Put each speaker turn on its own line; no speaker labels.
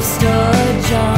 stood John.